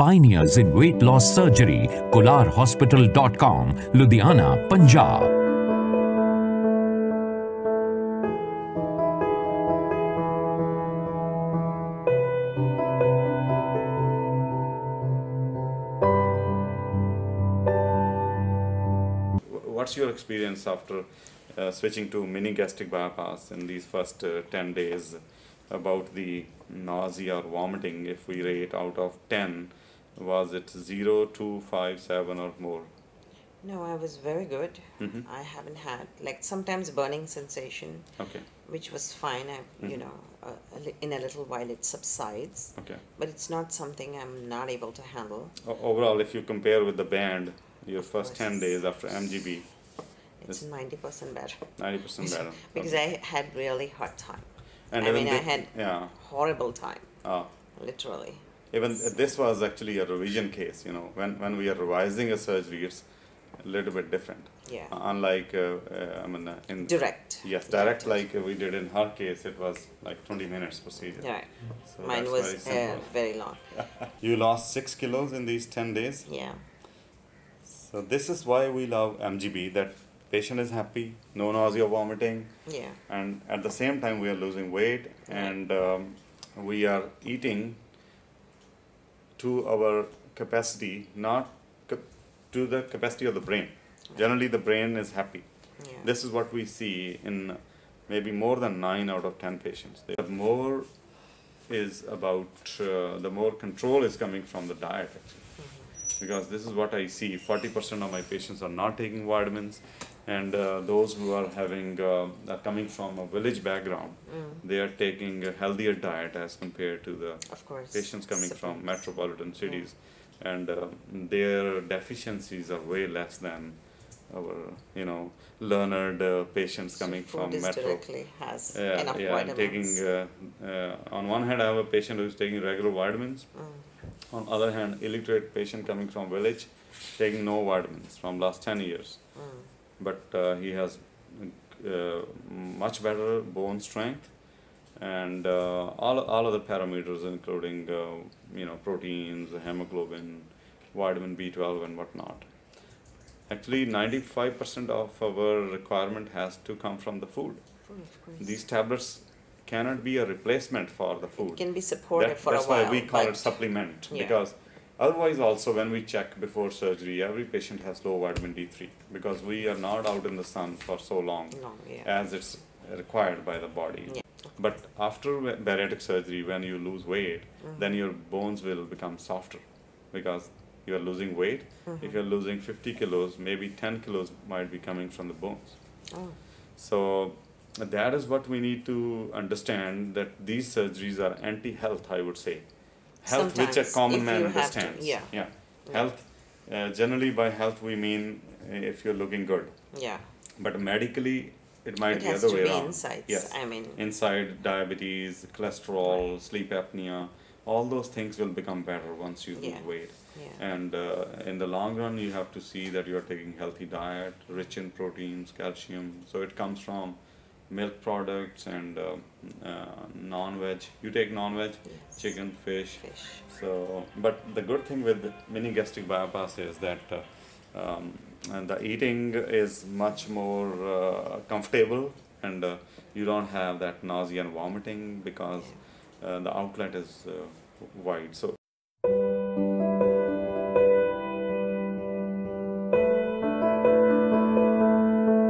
Pioneers in weight loss surgery, kularhospital.com, Ludhiana, Punjab. What's your experience after uh, switching to mini gastric bypass in these first uh, 10 days about the nausea or vomiting? If we rate out of 10, was it 0, 2, 5, 7, or more? No, I was very good. Mhm. I haven't had like sometimes burning sensation, Okay, which was fine. I, you Mhm. know, uh, a in a little while it subsides, okay. but it's not something I'm not able to handle. O- overall, if you compare with the band, your Of first 10 days after MGB, It's ninety percent better 90% better. because Okay. I had really hard time, And I mean, I had- yeah. horrible time, Uh, literally. Even this was actually a revision case, you know, when, when we are revising a surgery, it's a little bit different. Yeah, Unlike, uh, uh, I mean, uh, in direct. Yes, direct like uh, we did in her case, it was like 20 minutes procedure. Right. So Mine was very uh, very long. You lost six kilos in these 10 days. Yeah. So this is why we love MGB. That patient is happy, no nausea, vomiting, Yeah. and at the same time we are losing weight and um, we are eating to our capacity, not to the capacity of the brain. Generally, the brain is happy. Yeah. This is what we see in maybe more than 9 out of 10 patients. The more is about, uh, the more control is coming from the diet actually. Because this is what I see 40% of my patients are not taking vitamins, and uh, those who are having, uh, are coming from a village background, Mm, they are taking a healthier diet as compared to the of course. patients coming from metropolitan cities, and uh, their deficiencies are way less than our, you know, learned uh, patients So coming food from metro. directly has Yeah, enough yeah, and taking. Uh, uh, on one hand, I have a patient who's taking regular vitamins. Mm, On other hand, illiterate patient coming from village, taking no vitamins from last ten years, mm, but uh, he has uh, much better bone strength and uh, all all other parameters, including uh, you know proteins, hemoglobin, vitamin B twelve, and whatnot. Actually, ninety five percent of our requirement has to come from the food. food, of course. These tablets cannot be a replacement for the food. It can be supportive That- for a while. That's why we call it supplement Yeah. because otherwise also when we check before surgery every patient has low vitamin d3 because we are not out in the sun for so long long, yeah. as it's required by the body Yeah. but after bariatric surgery when you lose weight Mm-hmm. then your bones will become softer because you are losing weight Mm-hmm. if you're losing 50 kilos maybe 10 kilos might be coming from the bones Oh, so that is what we need to understand that these surgeries are anti-health, I would say. Health which a common man have to, understands. yeah. yeah. Health, uh, generally by health we mean uh, if you're looking good. yeah. But medically it might It be has other to way be around. insights. Yes. I mean, Inside diabetes, cholesterol, sleep apnea, all those things will become better once you Yeah. lose weight. yeah. And uh, in the long run, you have to see that you are taking healthy diet, rich in proteins, calcium. So it comes from milk products and uh, uh, non-veg. You take non-veg, Yes. chicken, fish. Fish. So, but the good thing with mini gastric bypass is that uh, um, and the eating is much more uh, comfortable, and uh, you don't have that nausea and vomiting because uh, the outlet is uh, wide. So